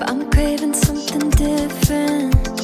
But I'm craving something different.